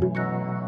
Música